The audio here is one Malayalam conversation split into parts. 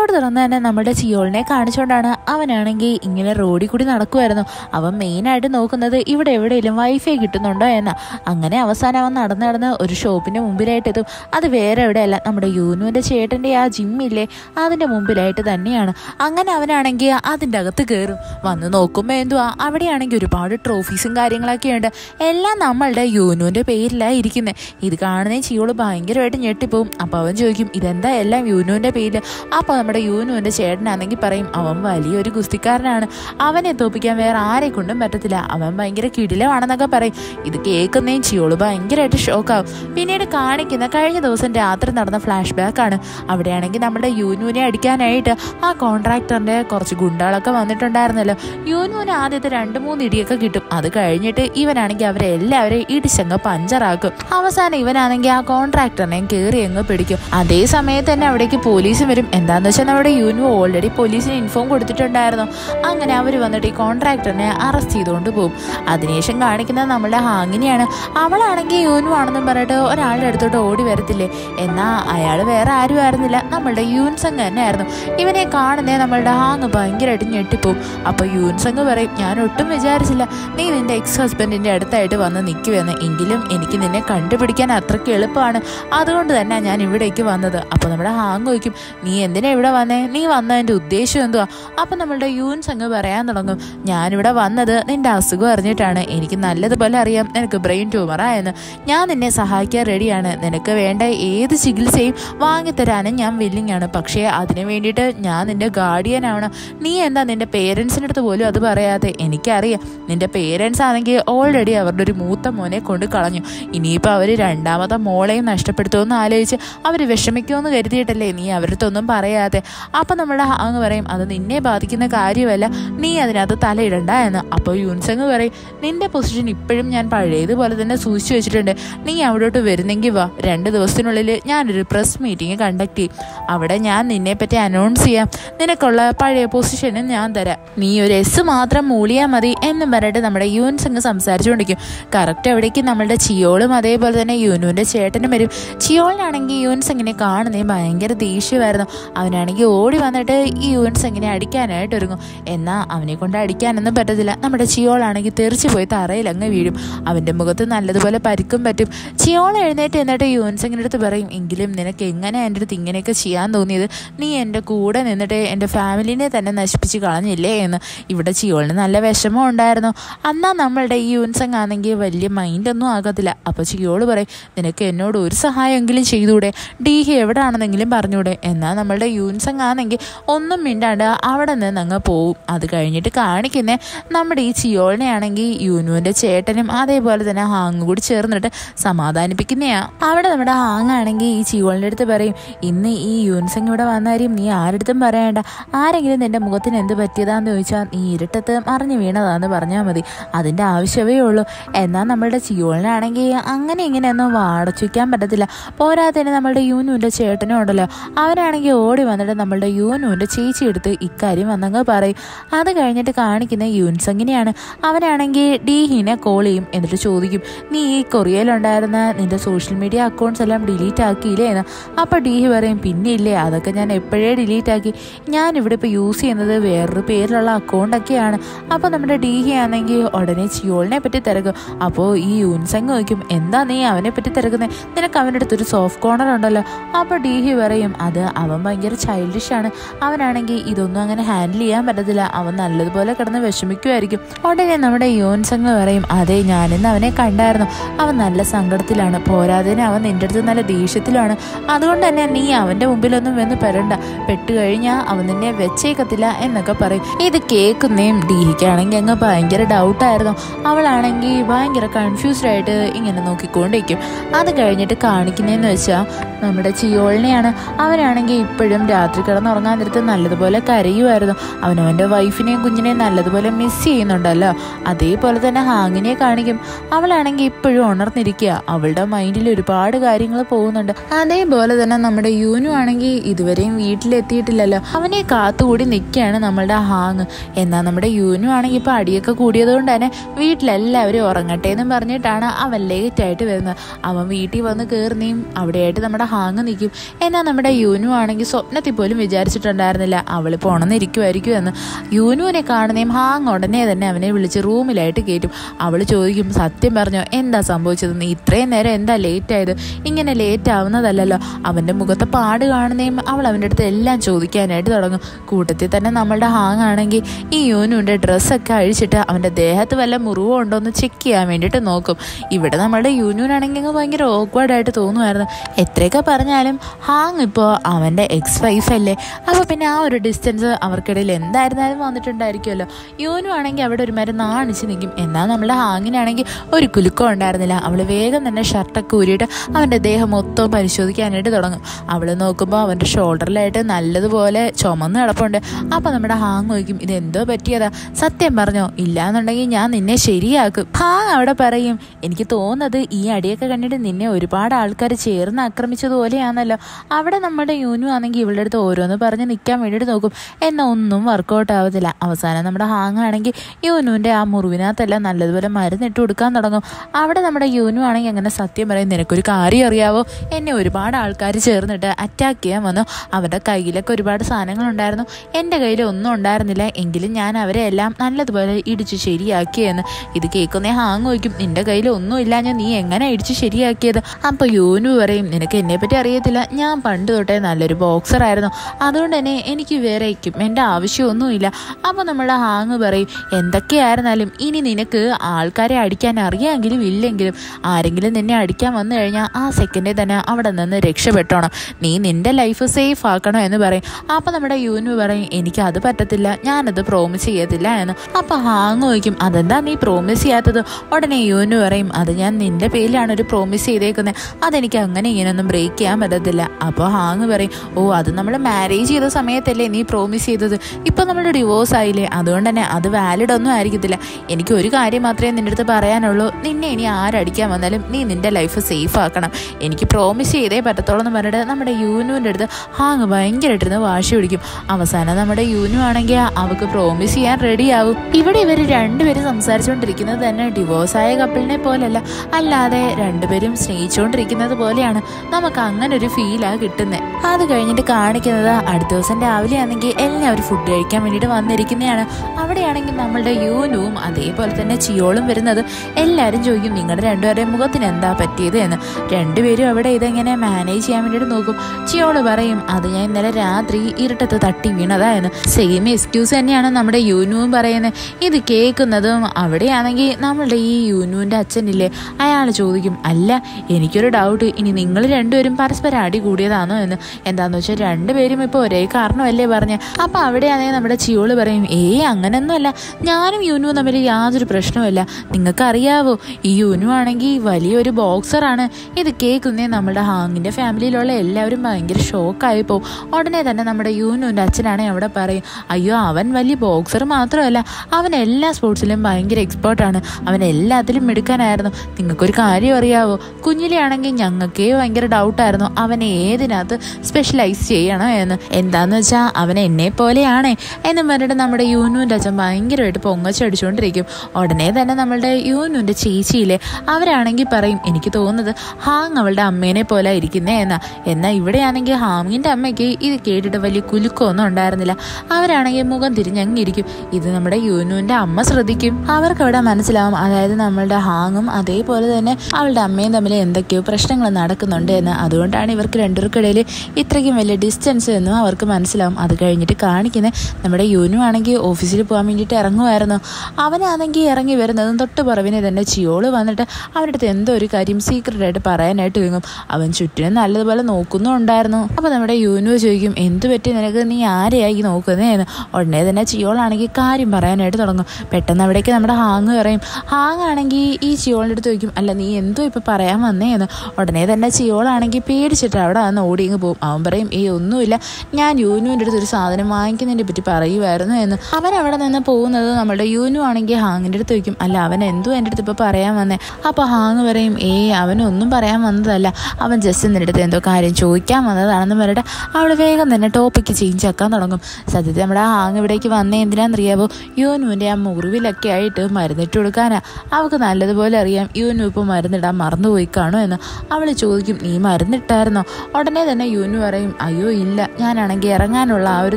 എപ്പിസോഡ് തുറന്ന് തന്നെ നമ്മുടെ ചിയോളിനെ കാണിച്ചുകൊണ്ടാണ് അവനാണെങ്കിൽ ഇങ്ങനെ റോഡിൽ കൂടി നടക്കുമായിരുന്നു അവൻ മെയിനായിട്ട് നോക്കുന്നത് ഇവിടെ എവിടെയെങ്കിലും വൈഫൈ കിട്ടുന്നുണ്ടോ എന്ന. അങ്ങനെ അവസാനം അവൻ നടന്ന് നടന്ന് ഒരു ഷോപ്പിന്റെ മുമ്പിലായിട്ട് എത്തും അത് വേറെ എവിടെയല്ല നമ്മുടെ യൂനുവിന്റെ ചേട്ടന്റെ ആ ജിമ്മില്ലേ അതിന്റെ മുമ്പിലായിട്ട് തന്നെയാണ്. അങ്ങനെ അവനാണെങ്കിൽ അതിന്റെ അകത്ത് കയറും വന്ന് നോക്കുമ്പോൾ എന്തുവാ അവിടെയാണെങ്കിൽ ഒരുപാട് ട്രോഫീസും കാര്യങ്ങളൊക്കെ ഉണ്ട്. എല്ലാം നമ്മളുടെ യൂനുവിന്റെ പേരിലാണ് ഇരിക്കുന്നത് ഇത് കാണുന്ന ചിയോൾ ഭയങ്കരമായിട്ട് ഞെട്ടിപ്പോവും. അപ്പോൾ അവൻ ചോദിക്കും ഇതെന്താ എല്ലാം യൂനുവിന്റെ പേരിൽ അപ്പോൾ നമ്മുടെ യൂനുവിന്റെ ചേട്ടനാണെങ്കിൽ പറയും അവൻ വലിയൊരു ഗുസ്തിക്കാരനാണ്. അവനെ തോപ്പിക്കാൻ വേറെ ആരെ കൊണ്ടും പറ്റത്തില്ല. അവൻ ഭയങ്കര കിടിലമാണെന്നൊക്കെ പറയും. ഇത് കേൾക്കുന്നേയും ചിയോൾ ഭയങ്കരമായിട്ട് ഷോക്കാവും പിന്നീട് കാണിക്കുന്ന കഴിഞ്ഞ ദിവസം രാത്രി നടന്ന ഫ്ലാഷ് ബാക്കാണ് അവിടെയാണെങ്കിൽ നമ്മുടെ യൂനുവിനെ അടിക്കാനായിട്ട് ആ കോൺട്രാക്ടറിന്റെ കുറച്ച് ഗുണ്ടകളൊക്കെ വന്നിട്ടുണ്ടായിരുന്നല്ലോ. യൂനുവിന് ആദ്യത്തെ രണ്ട് മൂന്ന് ഇടിയൊക്കെ കിട്ടും. അത് കഴിഞ്ഞിട്ട് ഇവനാണെങ്കിൽ അവരെ എല്ലാവരെയും ഇടിച്ചങ്ങ് പഞ്ചറാക്കും. അവസാനം ഇവനാണെങ്കിൽ ആ കോൺട്രാക്ടറിനെയും കയറി അങ്ങ് പിടിക്കും. അതേ സമയത്ത് തന്നെ അവിടേക്ക് പോലീസ് വരും. എന്താന്ന് വെച്ചാൽ നമ്മുടെ യൂനു ഓൾറെഡി പോലീസിന് ഇൻഫോം കൊടുത്തിട്ടുണ്ടായിരുന്നു. അങ്ങനെ അവർ വന്നിട്ട് ഈ കോൺട്രാക്ടറിനെ അറസ്റ്റ് ചെയ്തുകൊണ്ട് പോകും. അതിനുശേഷം കാണിക്കുന്നത് നമ്മളുടെ ഹാങ്ങിനെയാണ്. അവളാണെങ്കിൽ യൂനു ആണെന്നും പറഞ്ഞിട്ട് ഒരാളുടെ അടുത്തോട്ട് ഓടി വരത്തില്ലേ? എന്നാൽ അയാൾ വേറെ ആരും ആയിരുന്നില്ല. നമ്മളുടെ യൂൻസങ് തന്നെയായിരുന്നു. ഇവനെ കാണുന്നേ നമ്മളുടെ ഹാങ് ഭയങ്കരമായിട്ട് ഞെട്ടിപ്പോവും. അപ്പോൾ യൂൻസങ് പറയും ഞാൻ ഒട്ടും വിചാരിച്ചില്ല. നീ നിന്റെ എക്സ് ഹസ്ബൻഡിന്റെ അടുത്തായിട്ട് വന്ന് നിൽക്കുവെന്ന് എങ്കിലും എനിക്ക് നിന്നെ കണ്ടുപിടിക്കാൻ അത്രയ്ക്ക് എളുപ്പമാണ്. അതുകൊണ്ട് തന്നെ ഞാൻ ഇവിടേക്ക് വന്നത്. അപ്പോൾ നമ്മുടെ ഹാങ് ചോദിക്കും നീ എന്തിനാ ഇവിടെ വന്നേ നീ വന്നതിന്റെ ഉദ്ദേശം എന്തുവാ? അപ്പം നമ്മളുടെ യൂൻസ് അങ്ങ് പറയാൻ തുടങ്ങും ഞാനിവിടെ വന്നത് നിന്റെ അസുഖം അറിഞ്ഞിട്ടാണ്. എനിക്ക് നല്ലതുപോലെ അറിയാം. നിനക്ക് ബ്രെയിൻ ട്യൂമറായെന്ന് ഞാൻ നിന്നെ സഹായിക്കാൻ റെഡിയാണ്. നിനക്ക് വേണ്ട ഏത് ചികിത്സയും വാങ്ങിത്തരാനും ഞാൻ വില്ലിങ്ങാണ് പക്ഷേ അതിന് വേണ്ടിയിട്ട് ഞാൻ നിന്റെ ഗാർഡിയൻ ആവണം നീ എന്താ നിന്റെ പേരൻസിന്റെ അടുത്ത് പോലും അത് പറയാതെ? എനിക്കറിയാം. നിന്റെ പേരൻസ് ആണെങ്കിൽ ഓൾറെഡി അവരുടെ ഒരു മൂത്ത മോനെ കൊണ്ട് കളഞ്ഞു. ഇനിയിപ്പോൾ അവർ രണ്ടാമത്തെ മോളെയും നഷ്ടപ്പെടുത്തുമെന്ന് ആലോചിച്ച് അവർ വിഷമിക്കുമെന്ന് കരുതിയിട്ടല്ലേ നീ അവരുടെ ഒന്നും പറയാതെ? അപ്പം നമ്മുടെ അങ്ങ് പറയും അത് നിന്നെ ബാധിക്കുന്ന കാര്യമല്ല. നീ അതിനകത്ത് തലയിടണ്ട എന്ന്. അപ്പോൾ യൂൻസങ് പറയും നിന്റെ പൊസിഷൻ ഇപ്പോഴും ഞാൻ പഴയതുപോലെ തന്നെ സൂക്ഷിച്ചു വെച്ചിട്ടുണ്ട്. നീ അവിടോട്ട് വരുന്നെങ്കിൽ വാ. രണ്ട് ദിവസത്തിനുള്ളിൽ ഞാനൊരു പ്രസ് മീറ്റിംഗ് കണ്ടക്ട് ചെയ്യും. അവിടെ ഞാൻ നിന്നെ പറ്റി അനൗൺസ് ചെയ്യാം. നിനക്കുള്ള പഴയ പൊസിഷനും ഞാൻ തരാം. നീ ഒരു എസ് മാത്രം മൂളിയാൽ മതി എന്നും പറഞ്ഞിട്ട് നമ്മുടെ യൂൻസങ് സംസാരിച്ചുകൊണ്ടിരിക്കും. കറക്റ്റ് അവിടേക്ക് നമ്മളുടെ ചിയോളും അതേപോലെ തന്നെ യൂനുവിന്റെ ചേട്ടനും വരും. ചിയോളിനാണെങ്കിൽ യൂൻസങ്ങിനെ കാണുന്നേ ഭയങ്കര ദേഷ്യമായിരുന്നു. അവനാണെങ്കിൽ ഓടി വന്നിട്ട് ഈ യൂൻസ് എങ്ങനെ അടിക്കാനായിട്ട് ഒരുങ്ങും. എന്നാൽ അവനെ കൊണ്ട് അടിക്കാനൊന്നും പറ്റത്തില്ല. നമ്മുടെ ചിയോളാണെങ്കിൽ തെറിച്ച് പോയി തറയിൽ അങ്ങ് വീഴും. അവന്റെ മുഖത്ത് നല്ലതുപോലെ പരിക്കും പറ്റും. ചിയോൾ എഴുന്നേറ്റ് എന്നിട്ട് യൂൻസങ്ങിന്റെ അടുത്ത് പറയും എങ്കിലും നിനക്ക് എങ്ങനെ എന്റെ അടുത്ത് ഇങ്ങനെയൊക്കെ ചെയ്യാൻ തോന്നിയത്? നീ എന്റെ കൂടെ നിന്നിട്ട് എന്റെ ഫാമിലിനെ തന്നെ നശിപ്പിച്ച് കളഞ്ഞില്ലേ എന്ന്. ഇവിടെ ചിയോളിന് നല്ല വിഷമം ഉണ്ടായിരുന്നു. അന്നാ നമ്മളുടെ ഈ യൂൻസങ് ആണെങ്കിൽ വലിയ മൈൻഡൊന്നും ആകത്തില്ല. അപ്പോൾ ചിയോൾ പറയും നിനക്ക് എന്നോട് ഒരു സഹായമെങ്കിലും ചെയ്തുകൂടെ ഡീഹി എവിടെയാണെന്നെങ്കിലും പറഞ്ഞൂടെ? എന്നാൽ നമ്മളുടെ യൂൻസങ് ആണെങ്കിൽ ഒന്നും മിണ്ടാണ്ട് അവിടെ നിന്ന് അങ്ങ് പോവും. അത് കഴിഞ്ഞിട്ട് കാണിക്കുന്നേ നമ്മുടെ ഈ ചിയോളിനെ ആണെങ്കിൽ യൂനുവിന്റെ ചേട്ടനും അതേപോലെ തന്നെ ഹാങ്ങും കൂടി ചേർന്നിട്ട് സമാധാനിപ്പിക്കുന്നയാ. അവിടെ നമ്മുടെ ഹാങ് ആണെങ്കിൽ ഈ ചിയോളിന്റെ അടുത്ത് പറയും ഇന്ന് ഈ യൂൻസങ് ഇവിടെ വന്ന കാര്യം നീ ആരുടെ പറയണ്ട. ആരെങ്കിലും നിന്റെ മുഖത്തിന് എന്ത് പറ്റിയതാന്ന് ചോദിച്ചാൽ നീ ഇരുട്ടത്ത് മറിഞ്ഞു വീണതാന്ന് പറഞ്ഞാൽ മതി. അതിന്റെ ആവശ്യമേ ഉള്ളൂ. എന്നാൽ നമ്മളുടെ ചിയോളിനാണെങ്കിൽ അങ്ങനെ ഇങ്ങനെയൊന്നും വാടച്ചുവയ്ക്കാൻ പറ്റത്തില്ല. പോരാത്തതിന് നമ്മളുടെ യൂനുവിന്റെ ചേട്ടനും ഉണ്ടല്ലോ. അവനാണെങ്കിൽ ഓടി വന്നിട്ട് നമ്മളുടെ യൂനുവിന്റെ ചേച്ചി എടുത്ത് ഇക്കാര്യം വന്നങ്ങ് പറയും. അത് കഴിഞ്ഞിട്ട് കാണിക്കുന്ന യൂൻസങ്ങിനെയാണ് അവനാണെങ്കിൽ ഡീഹിനെ കോൾ ചെയ്യും എന്നിട്ട് ചോദിക്കും നീ ഈ കൊറിയയിലുണ്ടായിരുന്ന നിന്റെ സോഷ്യൽ മീഡിയ അക്കൗണ്ട്സ് എല്ലാം ഡിലീറ്റ് ആക്കിയില്ലേ എന്ന്? അപ്പോൾ ഡീഹി പറയും പിന്നെ ഇല്ലേ അതൊക്കെ ഞാൻ എപ്പോഴേ ഡിലീറ്റ് ആക്കി? ഞാൻ ഇവിടെ ഇപ്പോൾ യൂസ് ചെയ്യുന്നത് വേറൊരു പേരിലുള്ള അക്കൗണ്ടൊക്കെയാണ് അപ്പോൾ നമ്മുടെ ഡീഹി ആണെങ്കിൽ ഉടനെ ചിയോളിനെ പറ്റി തിരക്കും. അപ്പോൾ ഈ യൂൻസങ് ചോദിക്കും എന്താ നീ അവനെ പറ്റി തിരക്കുന്നത് നിനക്ക് അവന്റെ അടുത്തൊരു സോഫ്റ്റ് കോർണർ ഉണ്ടല്ലോ. അപ്പോൾ ഡീഹി പറയും അത് അവൻ ഭയങ്കര ചൈൽഡിഷ് ആണ്. അവനാണെങ്കിൽ ഇതൊന്നും അങ്ങനെ ഹാൻഡിൽ ചെയ്യാൻ പറ്റത്തില്ല. അവൻ നല്ലതുപോലെ കിടന്ന് വിഷമിക്കുമായിരിക്കും. ഉടനെ നമ്മുടെ യോൻസങ് പറയും അതെ ഞാനിന്ന് അവനെ കണ്ടായിരുന്നു. അവൻ നല്ല സങ്കടത്തിലാണ്. പോരാതിന് അവൻ നിന്റെ അടുത്ത് നല്ല ദേഷ്യത്തിലാണ്. അതുകൊണ്ട് തന്നെ നീ അവന്റെ മുമ്പിലൊന്നും വന്ന് പെരണ്ട. പെട്ട് കഴിഞ്ഞാൽ അവൻ നിന്നെ വെച്ചേക്കത്തില്ല എന്നൊക്കെ പറയും. ഇത് കേൾക്കുന്നേയും ഡീഹിക്കാണെങ്കിൽ അങ്ങ് ഭയങ്കര ഡൗട്ടായിരുന്നു അവളാണെങ്കിൽ ഭയങ്കര കൺഫ്യൂസ്ഡ് ആയിട്ട് ഇങ്ങനെ നോക്കിക്കൊണ്ടിരിക്കും. അത് കഴിഞ്ഞിട്ട് കാണിക്കുന്നതെന്ന് വെച്ചാൽ നമ്മുടെ ചിയോളിനെയാണ്. അവനാണെങ്കിൽ ഇപ്പോഴും രാത്രി കിടന്നുറങ്ങാൻ നേരത്ത് നല്ലതുപോലെ കരയുമായിരുന്നു. അവനവന്റെ വൈഫിനെയും കുഞ്ഞിനെയും നല്ലതുപോലെ മിസ് ചെയ്യുന്നുണ്ടല്ലോ. അതേപോലെ തന്നെ ഹാങ്ങിനെ കാണിക്കും. അവളാണെങ്കിൽ ഇപ്പോഴും ഉണർന്നിരിക്കുക. അവളുടെ മൈൻഡിൽ ഒരുപാട് കാര്യങ്ങൾ പോകുന്നുണ്ട്. അതേപോലെ തന്നെ നമ്മുടെ യൂനു ആണെങ്കിൽ ഇതുവരെയും വീട്ടിലെത്തിയിട്ടില്ലല്ലോ. അവനെ കാത്തുകൂടി നിൽക്കുകയാണ് നമ്മളുടെ ഹാങ്. എന്നാൽ നമ്മുടെ യൂനു ആണെങ്കിൽ ഇപ്പോൾ അടിയൊക്കെ കൂടിയത് കൊണ്ട് തന്നെ വീട്ടിലെല്ലാവരും ഉറങ്ങട്ടെ എന്നും പറഞ്ഞിട്ടാണ് അവൻ ലേറ്റ് ആയിട്ട് വരുന്നത്. അവൻ വീട്ടിൽ വന്ന് കയറുന്നേയും അവിടെയായിട്ട് നമ്മുടെ ഹാങ് നിൽക്കും എന്നാൽ നമ്മുടെ യൂനു ആണെങ്കിൽ സ്വപ്നത്തിൽ പോലും വിചാരിച്ചിട്ടുണ്ടായിരുന്നില്ല. അവൾ പോണെന്നിരിക്കുമായിരിക്കും എന്ന്. യൂനുവിനെ കാണുന്നതും ഹാങ് ഉടനെ തന്നെ അവനെ വിളിച്ച് റൂമിലായിട്ട് കയറ്റും. അവൾ ചോദിക്കും സത്യം പറഞ്ഞോ എന്താ സംഭവിച്ചത്? നീ ഇത്രയും നേരം എന്താ ലേറ്റ് ആയത്? ഇങ്ങനെ ലേറ്റ് ആവുന്നതല്ലല്ലോ. അവന്റെ മുഖത്തെ പാട് കാണുന്നതും അവൾ അവന്റെ അടുത്ത് എല്ലാം ചോദിക്കാനായിട്ട് തുടങ്ങും. കൂട്ടത്തിൽ തന്നെ നമ്മളുടെ ഹാങ് ആണെങ്കിൽ ഈ യൂനുവിന്റെ ഡ്രസ്സൊക്കെ അഴിച്ചിട്ട് അവന്റെ ദേഹത്ത് വല്ല മുറിവോ ഉണ്ടോ എന്ന് ചെക്ക് ചെയ്യാൻ വേണ്ടിയിട്ട് നോക്കും. ഇവിടെ നമ്മളുടെ യൂനുവിനാണെങ്കിൽ ഭയങ്കര ഓക്വേർഡായിട്ട് തോന്നുമായിരുന്നു. എത്രയൊക്കെ പറഞ്ഞാലും ഹാങ് ഇപ്പോൾ അവന്റെ എക്സ് വൈഫ് അല്ലേ? അപ്പോൾ പിന്നെ ആ ഒരു ഡിസ്റ്റൻസ് അവർക്കിടയിൽ എന്തായിരുന്നാലും വന്നിട്ടുണ്ടായിരിക്കുമല്ലോ. യൂനു ആണെങ്കിൽ അവിടെ ഒരു മരം നാണിച്ച് നിൽക്കും. എന്നാൽ നമ്മുടെ ഹാങ്ങിനാണെങ്കിൽ ഒരു കുലുക്കം ഉണ്ടായിരുന്നില്ല. അവൾ വേഗം തന്നെ ഷർട്ടൊക്കെ ഊരിയിട്ട് അവന്റെ ദേഹം മൊത്തം പരിശോധിക്കാനായിട്ട് തുടങ്ങും. അവൾ നോക്കുമ്പോൾ അവന്റെ ഷോൾഡറിലായിട്ട് നല്ലതുപോലെ ചുമന്ന് കിടപ്പുണ്ട്. അപ്പോൾ നമ്മുടെ ഹാങ് നോക്കും ഇതെന്തോ പറ്റിയതാ? സത്യം പറഞ്ഞോ? ഇല്ലാന്നുണ്ടെങ്കിൽ ഞാൻ നിന്നെ ശരിയാക്കും. ഹാങ് അവിടെ പറയും എനിക്ക് തോന്നുന്നത് ഈ അടിയൊക്കെ കണ്ടിട്ട് നിന്നെ ഒരുപാട് ആൾക്കാർ ചേർന്ന് ആക്രമിച്ചതുപോലെയാണല്ലോ അവിടെ നമ്മുടെ യൂനു ആണെങ്കിൽ ഇവളുടെ അടുത്ത് ഓരോന്ന് പറഞ്ഞ് നിൽക്കാൻ വേണ്ടിയിട്ട് നോക്കും. എന്നാൽ ഒന്നും വർക്കൗട്ട് ആവത്തില്ല. അവസാനം നമ്മുടെ ഹാങ് ആണെങ്കിൽ യൂനുവിന്റെ ആ മുറിവിനകത്തെല്ലാം നല്ലതുപോലെ മരുന്നിട്ട് കൊടുക്കാൻ തുടങ്ങും. അവിടെ നമ്മുടെ യൂനു ആണെങ്കിൽ അങ്ങനെ സത്യം പറയും നിനക്കൊരു കാര്യം അറിയാവോ? എന്നെ ഒരുപാട് ആൾക്കാർ ചേർന്നിട്ട് അറ്റാക്ക് ചെയ്യാൻ വന്നു. അവരുടെ കയ്യിലൊക്കെ ഒരുപാട് സാധനങ്ങളുണ്ടായിരുന്നു. എന്റെ കയ്യിൽ ഒന്നും ഉണ്ടായിരുന്നില്ല. എങ്കിലും ഞാൻ അവരെ എല്ലാം നല്ലതുപോലെ ഇടിച്ച് ശരിയാക്കിയെന്ന്. ഇത് കേൾക്കുന്നേ ഹാങ് വയ്ക്കും. നിന്റെ കയ്യിൽ ഒന്നും ഇല്ലാഞ്ഞ നീ എങ്ങനെ ഇടിച്ച് ശരിയാക്കിയത്? അപ്പോൾ യൂനു പറയും നിനക്ക് എന്നെ പറ്റി അറിയത്തില്ല. ഞാൻ പണ്ട് തൊട്ടേ നല്ലൊരു ബോക്സർ ആയിരുന്നു. അതുകൊണ്ട് തന്നെ എനിക്ക് വേറെ എക്യുപ്മെന്റ് ആവശ്യമൊന്നുമില്ല. അപ്പോൾ നമ്മളെ ഹാങ് പറയും എന്തൊക്കെയായിരുന്നാലും ഇനി നിനക്ക് ആൾക്കാരെ അടിക്കാൻ അറിയാമെങ്കിലും ഇല്ലെങ്കിലും ആരെങ്കിലും നിന്നെ അടിക്കാൻ വന്നു കഴിഞ്ഞാൽ ആ സെക്കൻഡിൽ തന്നെ അവിടെ നിന്ന് രക്ഷപ്പെട്ടോണം. നീ നിന്റെ ലൈഫ് സേഫ് ആക്കണം എന്ന് പറയും. അപ്പോൾ നമ്മുടെ യൂനു പറയും എനിക്ക് അത് പറ്റത്തില്ല. ഞാനത് പ്രോമിസ് ചെയ്യത്തില്ല എന്ന്. അപ്പോൾ ഹാങ് ചോദിക്കും അതെന്താ നീ പ്രോമിസ് ചെയ്യാത്തത്? ഉടനെ യൂനു പറയും അത് ഞാൻ നിന്റെ പേരിലാണ് ഒരു പ്രോമിസ് ചെയ്തേക്കുന്നത് അതെനിക്ക് അങ്ങനെ ഇങ്ങനെയൊന്നും ബ്രേക്ക് ചെയ്യാൻ പറ്റത്തില്ല. അപ്പോൾ ഹാങ് പറയും ഓ അത് നമ്മൾ മാരേജ് ചെയ്ത സമയത്തല്ലേ നീ പ്രോമിസ് ചെയ്തത്? ഇപ്പോൾ നമ്മൾ ഡിവോഴ്സ് ആയില്ലേ? അതുകൊണ്ട് തന്നെ അത് വാലിഡ് ഒന്നും ആയിരിക്കത്തില്ല. എനിക്ക് ഒരു കാര്യം മാത്രമേ നിന്റെ അടുത്ത് പറയാനുള്ളൂ. നിന്നെ ഇനി ആരടിക്കാൻ വന്നാലും നീ നിന്റെ ലൈഫ് സേഫ് ആക്കണം. എനിക്ക് പ്രോമിസ് ചെയ്തേ പറ്റത്തുള്ളൂ എന്ന് പറഞ്ഞിട്ട് നമ്മുടെ യൂനുവിന്റെ അടുത്ത് ഹാങ് ഭയങ്കരമായിട്ടിരുന്ന് വാശി പിടിക്കും. അവസാനം നമ്മുടെ യൂനു ആണെങ്കിൽ അവൾക്ക് പ്രോമിസ് ചെയ്യാൻ റെഡിയാവും ഇവിടെ ഇവർ രണ്ടുപേരും സംസാരിച്ചുകൊണ്ടിരിക്കുന്നത് തന്നെ ഡിവോഴ്സ് ആയ കപ്പിളിനെ പോലല്ല. അല്ലാതെ രണ്ടുപേരും സ്നേഹിച്ചുകൊണ്ടിരിക്കുന്നത് പോലെയാണ്. നമുക്ക് അങ്ങനെ ഒരു ഫീലാണ് കിട്ടുന്നത് അത് കഴിഞ്ഞിട്ട് കാണിക്കുന്നത് അടുത്ത ദിവസം രാവിലെ ആണെങ്കിൽ എല്ലാവരും ഫുഡ് കഴിക്കാൻ വേണ്ടിയിട്ട് വന്നിരിക്കുന്നതാണ്. അവിടെയാണെങ്കിൽ നമ്മളുടെ യൂനുവും അതേപോലെ തന്നെ ചിയോളും വരുന്നത്. എല്ലാവരും ചോദിക്കും നിങ്ങളുടെ രണ്ടുപേരുടെയും മുഖത്തിന് എന്താ പറ്റിയത് എന്ന്? രണ്ടുപേരും അവിടെ ഇതെങ്ങനെ മാനേജ് ചെയ്യാൻ വേണ്ടിയിട്ട് നോക്കും. ചിയോൾ പറയും അത് ഞാൻ ഇന്നലെ രാത്രി ഇരുട്ടത്ത് തട്ടി വീണതായിരുന്നു. സെയിം എക്സ്ക്യൂസ് തന്നെയാണ് നമ്മുടെ യൂനുവും പറയുന്നത്. ഇത് കേൾക്കുന്നതും അവിടെയാണെങ്കിൽ നമ്മളുടെ ഈ യൂനുവിന്റെ അച്ഛനില്ലേ? അയാൾ ചോദിക്കും അല്ല എനിക്കൊരു ഡൗട്ട് ഇനി നിങ്ങൾ രണ്ടുപേരും പരസ്പരം അടി കൂടിയതാണോ എന്ന്? എന്താന്ന് വെച്ചാൽ രണ്ടുപേരും ഇപ്പോൾ ഒരേ കാരണമല്ലേ പറഞ്ഞ്? അപ്പോൾ അവിടെയാണെങ്കിൽ നമ്മുടെ ചിയോൾ പറയും ഏയ് അങ്ങനെയൊന്നുമല്ല ഞാനും യൂനുവും തമ്മിൽ യാതൊരു പ്രശ്നവുമില്ല. നിങ്ങൾക്കറിയാവോ ഈ യൂനു ആണെങ്കിൽ വലിയൊരു ബോക്സറാണ്. ഇത് കേൾക്കുന്നേ നമ്മുടെ ഹാങ്ങിന്റെ ഫാമിലിയിലുള്ള എല്ലാവരും ഭയങ്കര ഷോക്കായി പോകും ഉടനെ തന്നെ നമ്മുടെ യൂനുവിന്റെ അച്ഛനാണെങ്കിൽ അവിടെ പറയും അയ്യോ അവൻ വലിയ ബോക്സർ മാത്രമല്ല. അവൻ എല്ലാ സ്പോർട്സിലും ഭയങ്കര എക്സ്പേർട്ടാണ് അവൻ എല്ലാത്തിലും എടുക്കാനായിരുന്നു നിങ്ങൾക്കൊരു കാര്യം അറിയാവോ? കുഞ്ഞിലെ ആണെങ്കിൽ ഞങ്ങൾക്കേ ഭയങ്കര ഡൗട്ടായിരുന്നു. അവനെ ഏതിനകത്ത് സ്പെഷ്യലൈസ് ചെയ്യണം എന്ന്. എന്താന്ന് വെച്ചാൽ അവൻ എന്നെ പോലെയാണ് എന്നും പറഞ്ഞിട്ട് നമ്മുടെ യൂനുവിന്റെ അച്ഛൻ ഭയങ്കരമായിട്ട് പൊങ്ങച്ചടിച്ചുകൊണ്ടിരിക്കും ഉടനെ തന്നെ നമ്മളുടെ യൂനുവിന്റെ ചേച്ചിയിലെ അവരാണെങ്കിൽ പറയും എനിക്ക് തോന്നുന്നത് ഹാങ് അവളുടെ അമ്മേനെ പോലെ ഇരിക്കുന്നേ എന്നാ. എന്നാൽ ഇവിടെയാണെങ്കിൽ ഹാങ്ങിന്റെ അമ്മയ്ക്ക് ഇത് കേട്ടിട്ട് വലിയ കുലുക്കമൊന്നും ഉണ്ടായിരുന്നില്ല. അവരാണെങ്കിൽ മുഖം തിരിഞ്ഞങ്ങിരിക്കും. ഇത് നമ്മുടെ യൂനുവിന്റെ അമ്മ ശ്രദ്ധിക്കും. അവർക്ക് അവിടെ മനസ്സിലാവും. അതായത് നമ്മളുടെ ഹാങ്ങും അതേപോലെ തന്നെ അവളുടെ അമ്മയും തമ്മിൽ എന്തൊക്കെയോ പ്രശ്നങ്ങൾ നടക്കുന്നുണ്ട് എന്ന്. അതുകൊണ്ടാണ് ഇവർക്ക് രണ്ടുപേർക്കിടയിൽ ഇത്രയ്ക്കും വലിയ ഡിസ്റ്റൻസ് എന്നും അവർക്ക് മനസ്സിലാവും. അത് കഴിഞ്ഞിട്ട് കാണിക്കുന്നത് നമ്മുടെ യൂനു ആണെങ്കിൽ ഓഫീസിൽ പോകാൻ വേണ്ടിയിട്ട് ഇറങ്ങുമായിരുന്നു. അവനാണെങ്കിൽ ഇറങ്ങി വരുന്നതും തൊട്ട് പുറവിനെ തന്നെ ചിയോൾ വന്നിട്ട് അവന്റെ അടുത്ത് എന്തോ ഒരു കാര്യം സീക്രട്ട് ആയിട്ട് പറയാനായിട്ട് ഒരുങ്ങും. അവൻ ചുറ്റിനും നല്ലതുപോലെ നോക്കുന്നുണ്ടായിരുന്നു അപ്പോൾ നമ്മുടെ യൂനു ചോദിക്കും എന്തു പറ്റി നിനക്ക്? നീ ആരെയായി നോക്കുന്നതെന്ന് ഉടനെ തന്നെ ചിയോളാണെങ്കിൽ കാര്യം പറയാനായിട്ട് തുടങ്ങും. പെട്ടെന്ന് അവിടേക്ക് നമ്മുടെ ഹാങ് പറയും ഹാങ് ആണെങ്കിൽ ഈ ചിയോളിന്റെ അടുത്ത് ചോദിക്കും അല്ല നീ എന്തോ ഇപ്പോൾ പറയാൻ വന്നേ? എന്ന്. ഉടനെ തന്നെ ചിയോളാണെങ്കിൽ പേടിച്ചിട്ട് അവിടെ വന്ന് ഓടിയങ്ങ് പോകും. അവൻ പറയും ഏ ഒന്നുമില്ല. ഞാൻ യൂനുവിന്റെ അടുത്ത് ഒരു സാധനം വാങ്ങിക്കുന്നതിനെ പറ്റി പറയുമായിരുന്നു എന്ന്. അവൻ അവിടെ നിന്ന് പോകുന്നത് നമ്മുടെ യൂനു ആണെങ്കിൽ ഹാങ്ങിന്റെ അടുത്ത് വയ്ക്കും അല്ല അവൻ എന്തോ എന്റെ അടുത്ത് ഇപ്പോൾ പറയാൻ വന്നേ? അപ്പോൾ ഹാങ് പറയും ഏ അവനൊന്നും പറയാൻ വന്നതല്ല. അവൻ ജസ്റ്റ് നിന്റെ അടുത്ത് എന്തോ കാര്യം ചോദിക്കാൻ വന്നതാണെന്ന് പറഞ്ഞിട്ട് അവിടെ വേഗം തന്നെ ടോപ്പിക്ക് ചേഞ്ച് ആക്കാൻ തുടങ്ങും. സത്യത്തിൽ നമ്മുടെ ഹാങ് ഇവിടേക്ക് വന്നേ എന്തിനാണെന്നറിയാവോ? യൂനുവിന്റെ ആ മുറിവിലൊക്കെ ആയിട്ട് മരുന്നിട്ട് കൊടുക്കാനാ. അവൾക്ക് നല്ലതുപോലെ അറിയാം യൂനു ഇപ്പോൾ മരുന്നിടാൻ മറന്നുപോയി കാണുമോ എന്ന് അവൾ ചോദിക്കും നീ മരുന്നിട്ടായിരുന്നോ? ഉടനെ തന്നെ യൂനു യൂനു പറയും അയ്യോ ഇല്ല. ഞാനാണെങ്കിൽ ഇറങ്ങാനുള്ള ആ ഒരു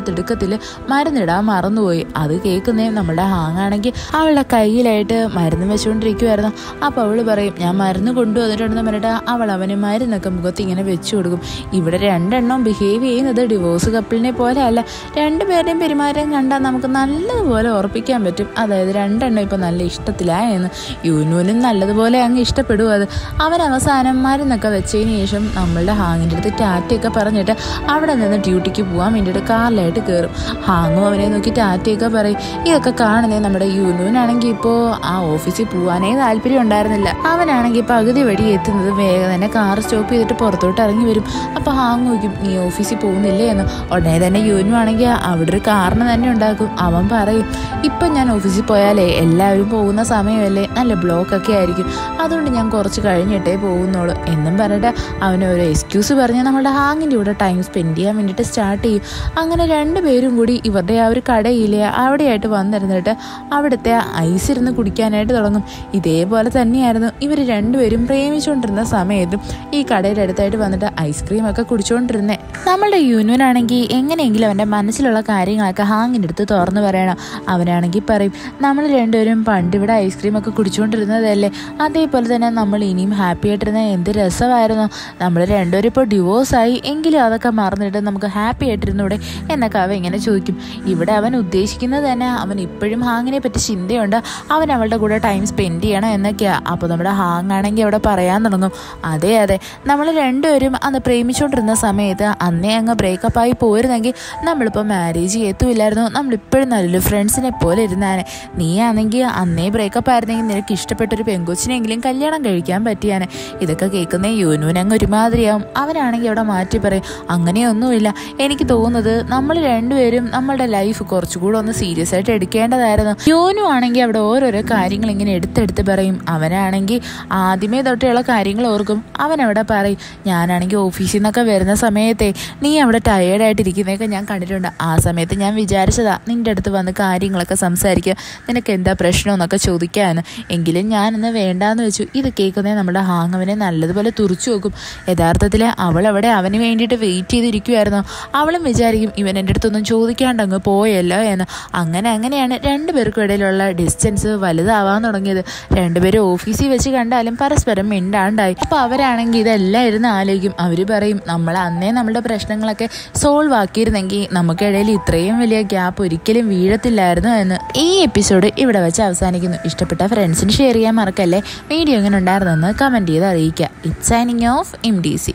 തിടുക്കത്തിൽ മരുന്നിടാൻ മറന്നുപോയി. അത് കേൾക്കുന്നേ നമ്മുടെ ഹാങ്ങാണെങ്കിൽ അവളുടെ കയ്യിലായിട്ട് മരുന്ന് വെച്ചുകൊണ്ടിരിക്കുമായിരുന്നു അപ്പോൾ അവൾ പറയും ഞാൻ മരുന്ന് കൊണ്ടുവന്നിട്ടുണ്ടെന്ന് പറഞ്ഞിട്ട് അവൾ അവന് മരുന്നൊക്കെ മുഖത്ത് ഇങ്ങനെ വെച്ചു കൊടുക്കും. ഇവിടെ രണ്ടെണ്ണം ബിഹേവ് ചെയ്യുന്നത് ഡിവോഴ്സ് കപ്പിളിനെ പോലെ അല്ല. രണ്ടുപേരുടെയും പെരുമാറ്റം കണ്ടാൽ നമുക്ക് നല്ലതുപോലെ ഉറപ്പിക്കാൻ പറ്റും. അതായത് രണ്ടെണ്ണം ഇപ്പം നല്ല ഇഷ്ടത്തിലായെന്ന് യൂനുവിനും നല്ലതുപോലെ അങ്ങ് ഇഷ്ടപ്പെടും അത്. അവൻ അവസാനം മരുന്നൊക്കെ വെച്ചതിന് ശേഷം നമ്മളുടെ ഹാങ്ങിന്റെ അടുത്ത് ടാറ്റയൊക്കെ പറഞ്ഞിട്ട് അവിടെ നിന്ന് ഡ്യൂട്ടിക്ക് പോകാൻ വേണ്ടിയിട്ട് കാറിലായിട്ട് കയറും ഹാങ്ങും അവനെ നോക്കി ടാറ്റയൊക്കെ പറയും ഇതൊക്കെ കാണുന്നേ നമ്മുടെ യൂനുവിനാണെങ്കിൽ ഇപ്പോൾ ആ ഓഫീസിൽ പോകാനേ താല്പര്യം ഉണ്ടായിരുന്നില്ല. അവനാണെങ്കിൽ പകുതി വഴി എത്തുന്നത് വേഗം തന്നെ കാർ സ്റ്റോപ്പ് ചെയ്തിട്ട് പുറത്തോട്ട് ഇറങ്ങി വരും. അപ്പോൾ ഹാങ് നോക്കും നീ ഓഫീസിൽ പോകുന്നില്ലേ? എന്ന്. ഉടനെ തന്നെ യൂനു ആണെങ്കിൽ അവിടെ ഒരു കാറിന് തന്നെ ഉണ്ടാക്കും അവൻ പറയും ഇപ്പം ഞാൻ ഓഫീസിൽ പോയാലേ എല്ലാവരും പോകുന്ന സമയമല്ലേ? നല്ല ബ്ലോക്കൊക്കെ ആയിരിക്കും. അതുകൊണ്ട് ഞാൻ കുറച്ച് കഴിഞ്ഞിട്ടേ പോകുന്നുള്ളൂ. എന്നും പറഞ്ഞിട്ട് അവനൊരു ഒരു എക്സ്ക്യൂസ് പറഞ്ഞ് നമ്മുടെ ഹാങ്ങിന്റെ കൂടെ ടൈം സ്പെൻഡ് ചെയ്യാൻ വേണ്ടിയിട്ട് സ്റ്റാർട്ട് ചെയ്യും. അങ്ങനെ രണ്ടുപേരും കൂടി ഇവരുടെ ആ ഒരു കടയിലെ അവിടെയായിട്ട് വന്നിരുന്നിട്ട് അവിടുത്തെ ഐസ് ഇരുന്ന് കുടിക്കാനായിട്ട് തുടങ്ങും. ഇതേപോലെ തന്നെയായിരുന്നു ഇവർ രണ്ടുപേരും പ്രേമിച്ചുകൊണ്ടിരുന്ന സമയത്തും ഈ കടയുടെ അടുത്തായിട്ട് വന്നിട്ട് ഐസ്ക്രീം ഒക്കെ കുടിച്ചുകൊണ്ടിരുന്നേ നമ്മളുടെ യൂനുവനാണെങ്കിൽ എങ്ങനെയെങ്കിലും അവന്റെ മനസ്സിലുള്ള കാര്യങ്ങളൊക്കെ ഹാങ്ങിന്റെ അടുത്ത് തുറന്നു പറയണം. അവനാണെങ്കിൽ പറയും നമ്മൾ രണ്ടുപേരും പണ്ട് ഇവിടെ ഐസ്ക്രീം ഒക്കെ കുടിച്ചുകൊണ്ടിരുന്നതല്ലേ അതേപോലെ തന്നെ നമ്മൾ ഇനിയും ഹാപ്പി ആയിട്ടിരുന്ന എന്ത് രസമായിരുന്നു? നമ്മൾ രണ്ടുപേരും ഇപ്പോൾ ഡിവോഴ്സായി എങ്കിലും അതൊക്കെ മറന്നിട്ട് നമുക്ക് ഹാപ്പി ആയിട്ടിരുന്നൂടെ എന്നൊക്കെ അവൻ ഇങ്ങനെ ചോദിക്കും. ഇവിടെ അവൻ ഉദ്ദേശിക്കുന്നത് തന്നെ അവൻ ഇപ്പോഴും ഹാങ്ങിനെ പറ്റി ചിന്തയുണ്ട്. അവൻ അവളുടെ കൂടെ ടൈം സ്പെൻഡ് ചെയ്യണം എന്നൊക്കെയാണ് അപ്പോൾ നമ്മുടെ ഹാങ് ആണെങ്കിൽ അവിടെ പറയാൻ തുടങ്ങും. അതെ അതെ. നമ്മൾ രണ്ടുപേരും അന്ന് പ്രേമിച്ചുകൊണ്ടിരുന്ന സമയത്ത് അന്നേ അങ്ങ് ബ്രേക്കപ്പ് ആയി പോയിരുന്നെങ്കിൽ നമ്മളിപ്പോൾ മാരേജ് ചെയ്യത്തുമില്ലായിരുന്നു. നമ്മളിപ്പോഴും നല്ലൊരു ഫ്രണ്ട്സിനെ പോലെ ഇരുന്നാണ്. നീ ആണെങ്കിൽ അന്നേ ബ്രേക്കപ്പ് ആയിരുന്നെങ്കിൽ നിനക്ക് ഇഷ്ടപ്പെട്ടൊരു പെങ്കൊച്ചിനെങ്കിലും കല്യാണം കഴിക്കാൻ പറ്റിയാണ്. ഇതൊക്കെ കേൾക്കുന്ന യൂനുവിനങ്ങ് ഒരുമാതിരിയാവും. അവനാണെങ്കിൽ അവിടെ മാറ്റി പറയും. അങ്ങനെയൊന്നുമില്ല. എനിക്ക് തോന്നുന്നത് നമ്മൾ രണ്ടുപേരും നമ്മളുടെ ലൈഫ് കുറച്ചുകൂടെ ഒന്ന് സീരിയസ് ആയിട്ട് എടുക്കേണ്ടതായിരുന്നു. യോനു ആണെങ്കിൽ അവിടെ ഓരോരോ കാര്യങ്ങൾ ഇങ്ങനെ എടുത്തെടുത്ത് പറയും. അവനാണെങ്കിൽ ആദ്യമേ തൊട്ടുള്ള കാര്യങ്ങൾ ഓർക്കും. അവൻ അവിടെ പറയും ഞാനാണെങ്കിൽ ഓഫീസിൽ നിന്നൊക്കെ വരുന്ന സമയത്തെ നീ അവിടെ ടയേർഡായിട്ടിരിക്കുന്നതൊക്കെ ഞാൻ കണ്ടിട്ടുണ്ട്. ആ സമയത്ത് ഞാൻ വിചാരിച്ചതാ നിന്റെ അടുത്ത് വന്ന് കാര്യങ്ങളൊക്കെ സംസാരിക്കുക. നിനക്ക് എന്താ പ്രശ്നമെന്നൊക്കെ ചോദിക്കാമെന്ന് എങ്കിലും ഞാനൊന്ന് വേണ്ടാന്ന് വെച്ചു. ഇത് കേൾക്കുന്നേ നമ്മുടെ ഹാങ്ങവനെ നല്ലതുപോലെ തുറച്ചു നോക്കും യഥാർത്ഥത്തിൽ അവൾ അവിടെ അവന് വേണ്ടിയിട്ട് വെയിറ്റ് ചെയ്തിരിക്കുമായിരുന്നു അവളും വിചാരിക്കും ഇവൻ എന്റെ അടുത്തൊന്നും ചോദിക്കാണ്ട് അങ്ങ് പോയല്ലോ എന്ന്. അങ്ങനെ അങ്ങനെയാണ് രണ്ടുപേർക്കും ഇടയിലുള്ള ഡിസ്റ്റൻസ് വലുതാവാൻ തുടങ്ങിയത്. രണ്ടുപേരും ഓഫീസിൽ വെച്ച് കണ്ടാലും പരസ്പരം മിണ്ടാണ്ടായി. അപ്പോൾ അവരാണെങ്കിൽ ഇതെല്ലാം ഇരുന്ന് ആലോചിക്കും. അവർ പറയും നമ്മൾ അന്നേ നമ്മുടെ പ്രശ്നങ്ങളൊക്കെ സോൾവ് ആക്കിയിരുന്നെങ്കിൽ നമുക്കിടയിൽ ഇത്രയും വലിയ ഗ്യാപ്പ് ഒരിക്കലും വീഴത്തില്ലായിരുന്നു എന്ന് ഈ എപ്പിസോഡ് ഇവിടെ വെച്ച് അവസാനിക്കുന്നു. ഇഷ്ടപ്പെട്ട ഫ്രണ്ട്സിന് ഷെയർ ചെയ്യാൻ മറക്കല്ലേ? വീഡിയോ എങ്ങനെ ഉണ്ടായിരുന്നെന്ന് കമന്റ് ചെയ്ത് അറിയിക്കുക. It signing off M D C